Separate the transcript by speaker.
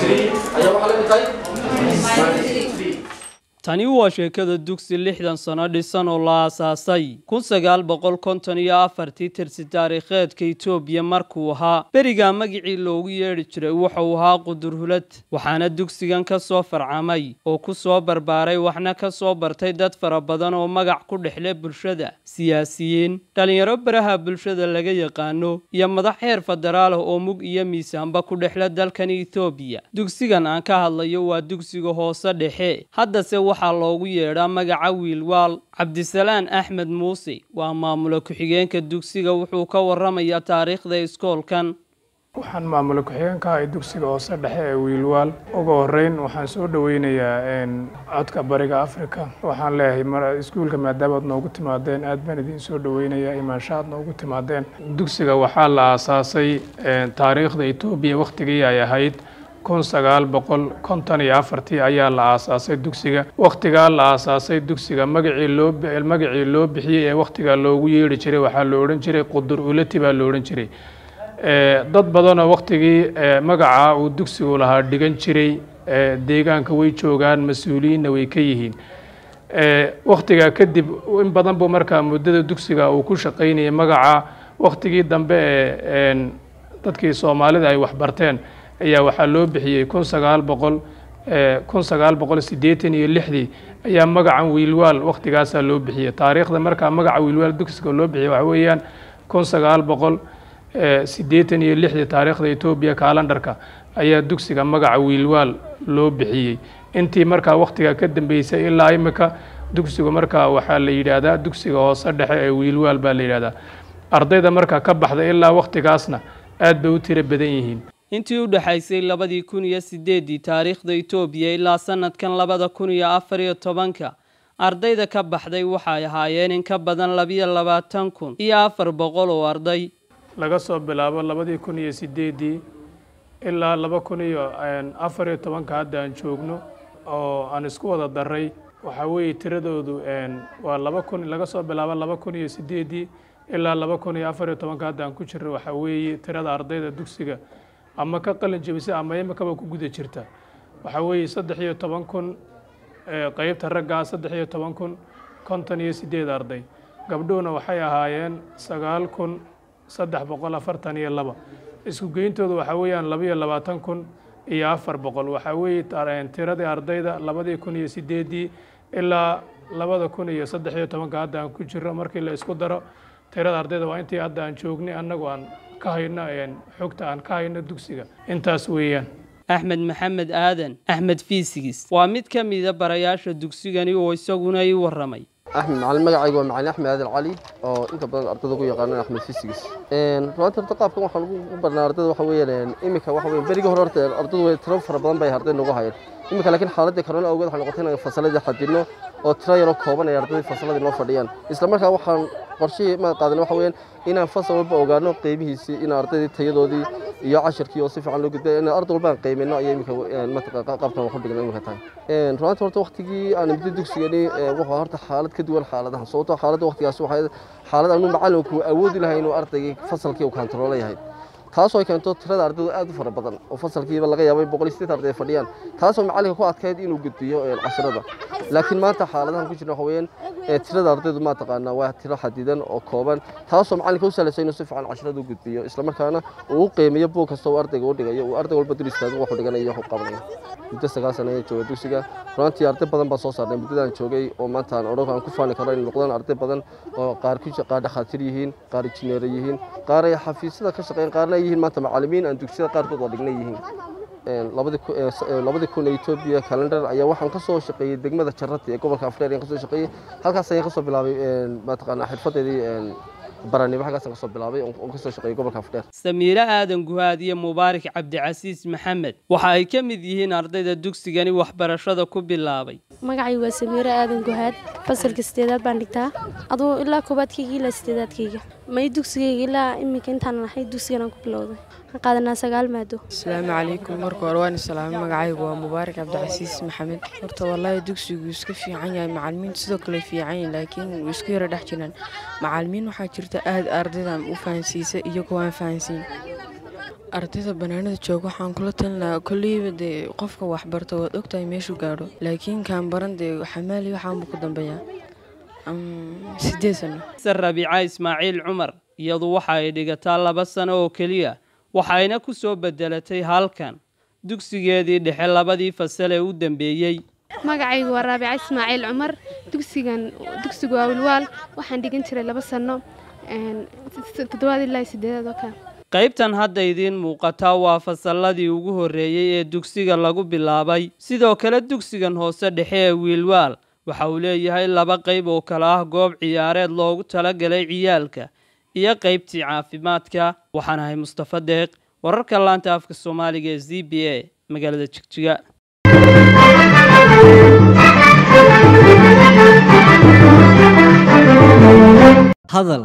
Speaker 1: 3 أيوه حلقه طيب tani waa sheekada dugsi lixdan sano dhisan oo la aasaasay. Kun sagaal boqol konton iyo afartii tirsi taariikheedka etoobiya markuu ahaa berigaa magicii loogu yeedhi jiray wuxuu ahaa qudurhulad waxaana dugsigan ka soo farcamay oo ku soo barbaaray waxna ka soo bartay dad fara badan oo magac ku dhexle bulshada siyaasiyiin dhalinyaro baraha bulshada laga yaqaano iyo madax heer federaal ah oo mug iyo miisaanba ku dhexle dalkan etoobiya dugsigan aan ka hadlayo waa dugsiga hoose dhexe. Haddase waxaa loogu yeedhaa magaca wiilwaal cabdisalaan axmed muuse. Waa maamula ku-xigeenka dugsiga wuxuu ka waramayaa taariikhda iskoolkan.
Speaker 2: Waxaan maamula ku-xigeenka ahay dugsiga hoose dhexe ee wiilwaal. Ugu horeyn waxaan soo dhoweynayaa codka bariga africa waxaan leeyahay iskuulka maadaama ad noogu timaadeen aad baan idiin soo dhoweynayaa imaansha aad noogu timaadeen. Dugsiga waxaa la aasaasay taariikhda etoobiya wakhtigii ay ahayd kun sagaal boqol konton iyo afartii ayaa la aasaasay dugsiga. Wakhtigaa la aasaasay dugsiga magacii loo magacii loo bixiyey ee wakhtigaa loogu yeedhi jiray waxaa lo odhan jiray qudur ulati baa lo odhan jiray. Dad badanoo wakhtigii magacaa uu dugsigu lahaa dhigan jiray deegaanka way joogaan mas'uuliyiinna way ka yihiin. Wakhtigaa kadib in badan buu markaa muddada dugsiga uu ku shaqaynayay magaca. Wakhtigii dambe ee dadkii soomaalida ay waxbarteen ayaa waxaa loo bixiyey kun sagaal boqol kun sagaal boqol siddeetan iyo lixdii ayaa magacan wiilwaal waktigaasaa loo bixiyey. Taariikhda markaa magaca wiilwaal dugsiga loo bixiyey waxa weeyaan kun sagaal boqol siddeetan iyo lixdii taariikhda etoobiya kaalandarka ayaa dugsiga magaca wiilwaal loo bixiyey. Intii markaa waktigaa ka dambeysay ilaa imika dugsigu markaa waxaa la yidhaahdaa dugsiga hoose dhexe ee wiilwaal baa la yidhahdaa ardayda markaa ka baxda ilaa waktigaasna aad bay u tiro badan yihiin
Speaker 1: intii u dhexaysay labadii kun iyo sideeddii taariikhda etoobiya ilaa sanadkan labada kun iyo afar iyo tobanka ardayda ka baxday waxay ahaayeen in ka badan labiyo labaatan kun iyo afar boqol oo arday.
Speaker 2: Laga soo bilaabo labadii kun iyo sideeddii ilaa laba kun iyo afar iyo tobanka hadda aan joogno oo aan isku wada daray waxaa weeye tiradoodu waa laba kun laga soo bilaabo laba kun iyo sideeddii ilaa laba kun iyo afar iyo tobanka hadda aan ku jirno waxaa weeye tirada ardayda dugsiga ama ka qalin jebisa ama imikaba ku guda jirta. Waxaa weeye saddex iyo toban kun qeybta raggaa saddex iyo toban kun konton iyo sideed arday. Gabdhuhuna waxay ahaayeen sagaal kun saddex boqol afartan iyo laba. Isku geyntooda waxaa weeyaan laba iyo labaatan kun iyo afar boqol. Waxaa weeye tiradii ardayda labadii kun iyo sideeddii ilaa labada kun iyo saddex iyo tobanka hadda aan ku jiro markii la isku daro. Tirada ardayda waa intii hadda aan joognay annagu aan ka hayno xogta aan ka hayno dugsiga. Intaas weeyaan.
Speaker 1: Axmed maxamed aadan axmed fiisigis. Waa mid ka mida barayaasha dugsigani oo isaguna ii warramay.
Speaker 3: Axmed macalin magacayga waa macalin axmed aadan cali oo inta badan ardayda ugu yaqaanaan axmed fisigis runtii horta qaabkan waxaan ugu barnaa ardayda waxa weeyaan imika waxa weeyaan berigii hore horta ardaydu way tiro fara badan bay arday noogu hayeen. Imika laakiin xaaladda corona awgeed waxay noqotay inaan fasaladii xadidno oo tiro yaroo kooban ay ardaydii fasaladii noo fadhiyaan. Isla markaa waxaan qorshihii ma qaadan waxa weeyaan inaan fasal walba ogaano qiimihiisii in ardaydii tayadoodii iyo cashirkii oo si fiican loo gudbay in arday walba aan qiimino ayay imika mataqaa qaabkan wax u dhigna imika tahay. Runtii horta waqtigii aan imida dugsigani wuxuu horta xaalad ka duwan xaaladahan. Sababtoo xaaladda waqtigaasi waxay xaalad aanu macalinku awoodi lahayn inuu ardaygii fasalkii uu kantaroolo yahay taasoo ay keento tirada ardaydu aad u fara badan oo fasalkiiba laga yaabay boqol iyo siddeed arday fadhiyaan. Taasoo macalinka ku adkayd inuu gudbiyo cashirada laakiin maanta xaaladahan ku jirna waxa weeyaan tirada ardaydu ma taqaanaa waa tiro xadidan oo kooban. Taasoo macalinka u sahlaysa inuu si fiican cashirada u gudbiyo islamarkaana uu u qiimeeyo buug kasta uu ardayga u dhigayo uu arday walba dul istaago wuxuu dhiganayo wuxuu qabanayo muddo sagaal sano ayaan joogay dugsiga. Runtii arday badan baan soo saarnay muddadaan joogay oo maanta aan odhan aan ku faani karo inay noqdaan arday badan oo qaar ku qaar dhakhaatiir yihiin qaar injineer yihiin qaar ay xafiisyada ka shaqeeyaan qaarna yihiin maanta macallimiin aan dugsiyada qaarkood oo dhignay yihiin. Labadii kun ee calendar ayaa waxaan ka soo shaqeeyey degmada jarati ee gobolka afdheer ayaan ka soo shaqeeyey halkaas ayaan ka soo bilaabay mataqaanaa xirfadeedii baranimo halkaasaan ka soo bilaabay oon ka soo shaqeeyey gobolka afdheer
Speaker 1: samiire aadan guhaad iyo mubaarak cabdicasiis maxamed waxa ay ka mid yihiin ardayda dugsigani waxbarashada ku bilaabay.
Speaker 4: Magacay waa samiire aadan guhaad fasalka sideedaad baan dhigtaa. Aduu ilaa koobaadkayga ilaa sideedaadkayga may dugsigayga ilaa iminka intaan ahay dugsigan ku bilowday waxaan qaadanaa sagaal maado.
Speaker 5: Asalaamu calaykum marka hore waan islaamay magacaygu waa mubaarak cabdicasiis maxamed. Horta wallaahi dugsigu iska fiican yahay macalimiintu sidoo kale fiican yahay laakiin wuu isku yaro dhex jiraan macalimiin waxaa jirta aad ardaydan u fahansiisa iyagoo aan fahansiin. Ardayda banaanada jooga waxaan kula talin lahaa kolleyba dee qofka waxbarta waad ogtahay meeshuu gaadho. Laakiin kaan baran dee xamaali waxaanbu ku dambeeyaa
Speaker 1: rabiica ismaaciil cumar iyadu waxa ay dhigataa laba sano oo keliya waxayna ku soo bedelatay halkan. Dugsigeedii dhexe labadii fasal ee u dambeeyey.
Speaker 6: Magacaygu waa raabica ismaaciil cumar. Dugsigan dugsigu waa wilwaal waxaan dhigan jiray laba sano toddobaad ilaa sideedaad oo kale.
Speaker 1: Qaybtan hadda idiin muuqataa waa fasalladii ugu horreeyey ee dugsiga lagu bilaabay. Sidoo kale dugsigan hoose dhexe ee wiilwaal waxa uu leeyahay laba qayb oo kale ah goob ciyaareed loogu talagalay ciyaalka iyo qaybtii caafimaadka waxaan ahay mustafa deeq wararka laanta afka soomaaliga ee z b a magaalada jigjiga.
Speaker 7: Hadal